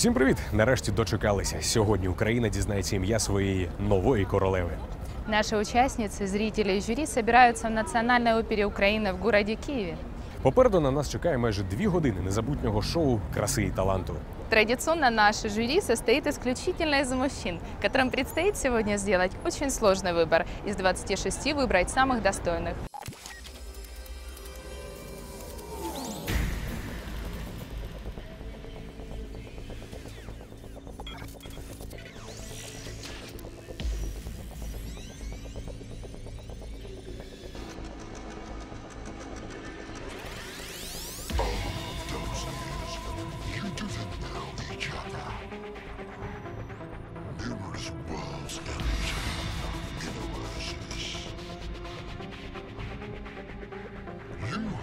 Усім привіт! Нарешті дочекалися. Сьогодні Україна дізнається ім'я своєї нової королеви. Наши участницы, зрители и жюри собираются в Национальной опере Украины в городе Киеве. Попереду на нас чекає майже дві години незабутнього шоу краси і таланту. Традиционно наше жюри состоит исключительно из мужчин, которым предстоит сегодня сделать очень сложный выбор. Из 26 выбрать самых достойных.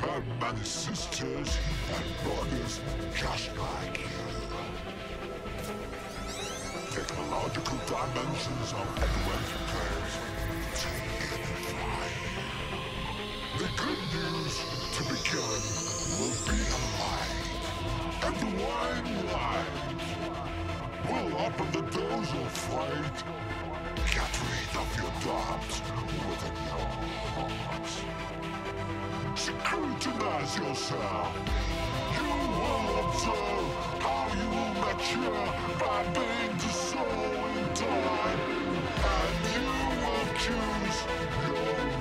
Have many sisters and brothers just like you. Technological dimensions of adventures to unify. The good news to begin will be alive and the wine wine will open the doors of fright. Get of your doubts within your hearts. Scrutinize yourself. You will observe how you will mature by being the soul in time. And you will choose your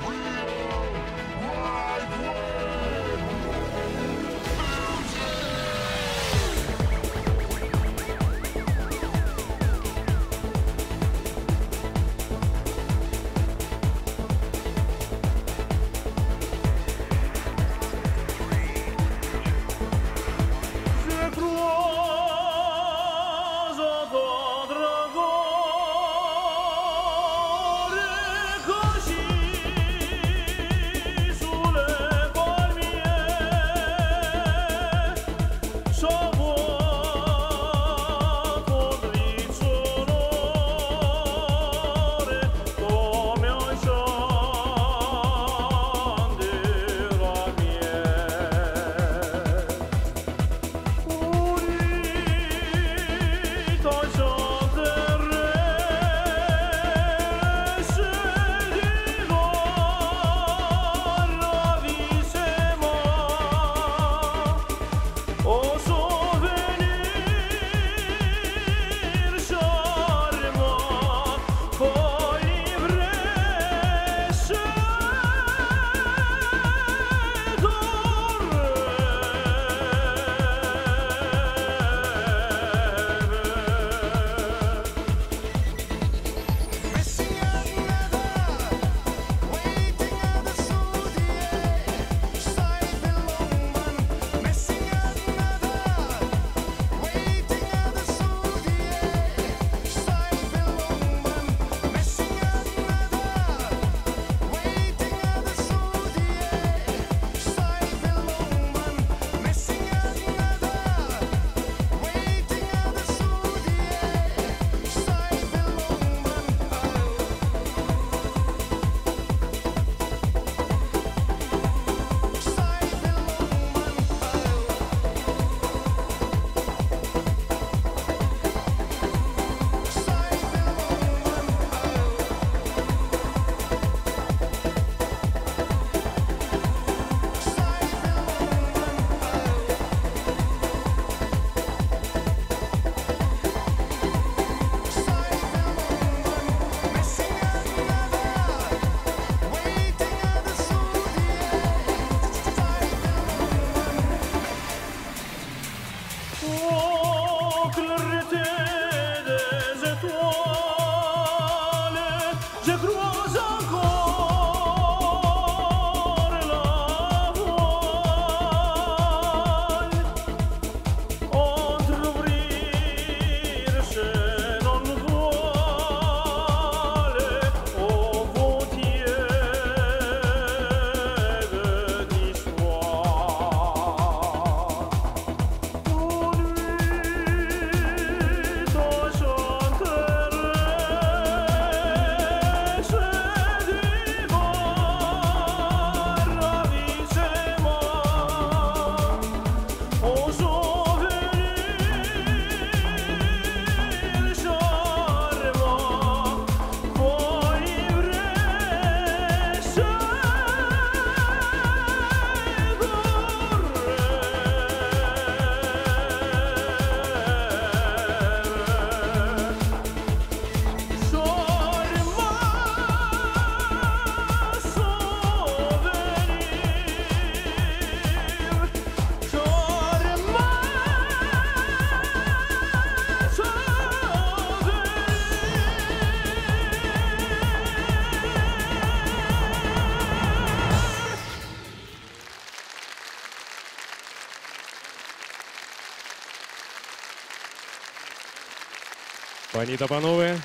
Пані та панове,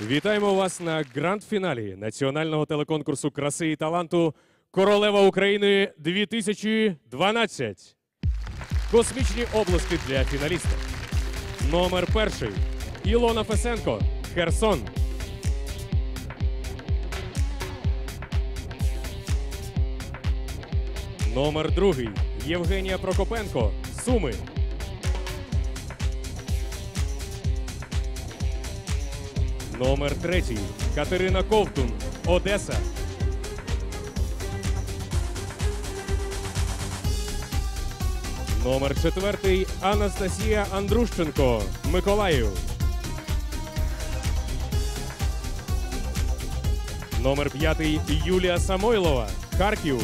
вітаємо вас на гранд-фіналі національного телеконкурсу краси і таланту Королева України 2012. Космічні області для фіналістів. Номер перший Ілона Фесенко, Херсон. Номер другий Євгенія Прокопенко, Суми. Номер третій Катерина Ковтун, Одеса. Номер четвертий Анастасія Андрущенко, Миколаїв. Номер п'ятий Юлія Самойлова, Харків.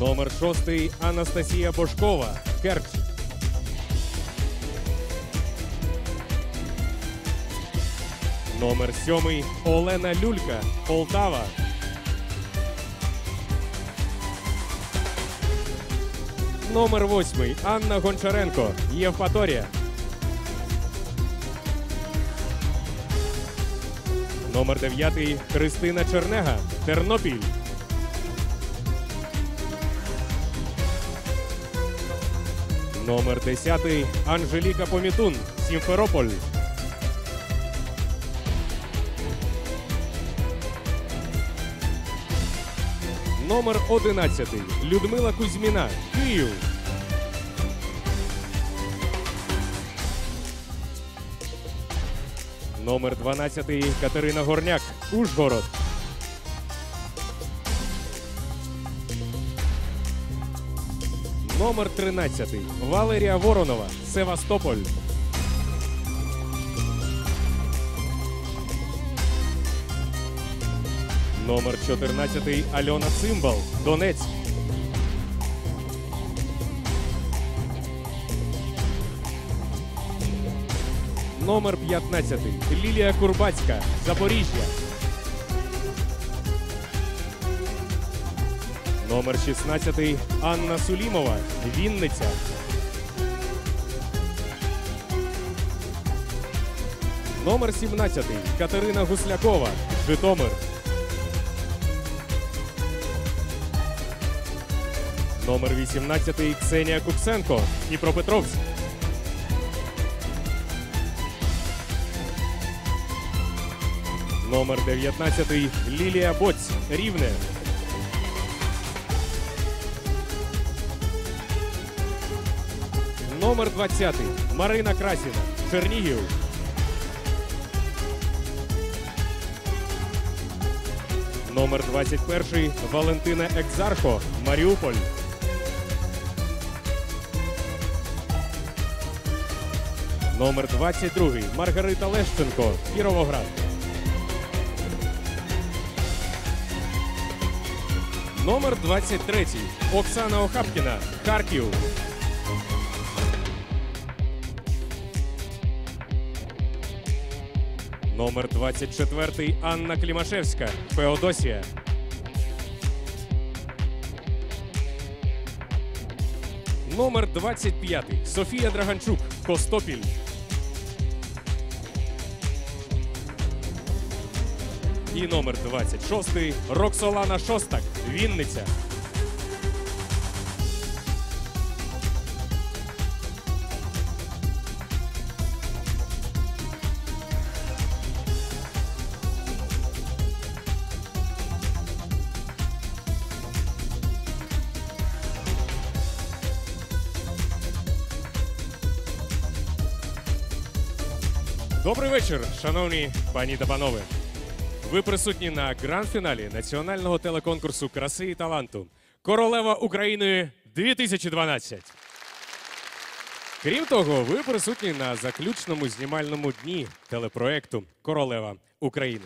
Номер шостий Анастасія Бошкова, Керч. Номер сьомий Олена Люлька, Полтава. Номер восьмий Анна Гончаренко, Євпаторія. Номер дев'ятий Христина Чернега, Тернопіль. Номер десятий Анжеліка Помітун, Сімферополь. Номер 11. Людмила Кузьміна. Київ. Номер 12. Катерина Горняк. Ужгород. Номер 13. Валерія Воронова. Севастополь. Номер 14 Альона Цимбал, Донецьк. Номер 15 Лілія Курбацька, Запоріжжя. Номер 16 Анна Сулімова, Вінниця. Номер 17 Катерина Гуслякова, Житомир. Номер 18 Ксенія Куксенко, Дніпропетровськ. Номер 19 Лілія Боць, Рівне. Номер 20 Марина Красіна, Чернігів. Номер 21 Валентина Екзархо, Маріуполь. Номер 22 Маргарита Лещенко, Кіровоград. Номер 23 Оксана Охапкіна, Харків. Номер 24 Анна Клімашевська, Феодосія. Номер 25 Софія Драганчук, Костопіль. І номер 26 Роксолана Шостак, Вінниця. Добрий вечір, шановні пані та панове. Ви присутні на гранд-фіналі національного телеконкурсу краси і таланту Королева України 2012. Крім того, ви присутні на заключному знімальному дні телепроекту Королева України.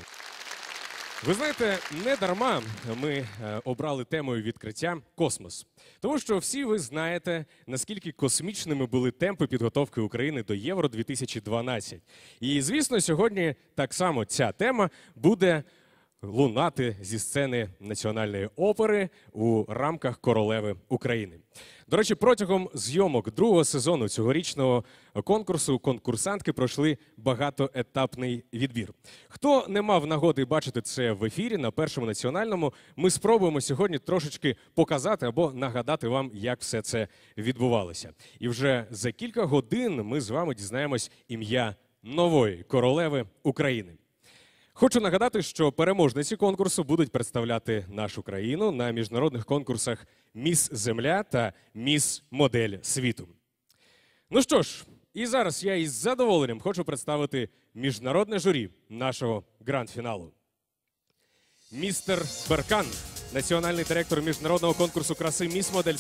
Ви знаєте, не дарма ми е, обрали темою відкриття космос, тому що всі ви знаєте, наскільки космічними були темпи підготовки України до Євро 2012. І звісно, сьогодні так само ця тема буде лунати зі сцени національної опери у рамках королеви України. До речі, протягом зйомок другого сезону цьогорічного конкурсу конкурсантки пройшли багатоетапний відбір. Хто не мав нагоди бачити це в ефірі на першому національному, ми спробуємо сьогодні трошечки показати або нагадати вам, як все це відбувалося. І вже за кілька годин ми з вами дізнаємось ім'я нової королеви України. Хочу нагадати, що переможниці конкурсу будуть представляти нашу країну на міжнародних конкурсах Міс Земля та Міс Модель світу. Ну що ж, і зараз я із задоволенням хочу представити міжнародне журі нашого гранд-фіналу. Містер Беркан, національний директор міжнародного конкурсу краси Міс Модель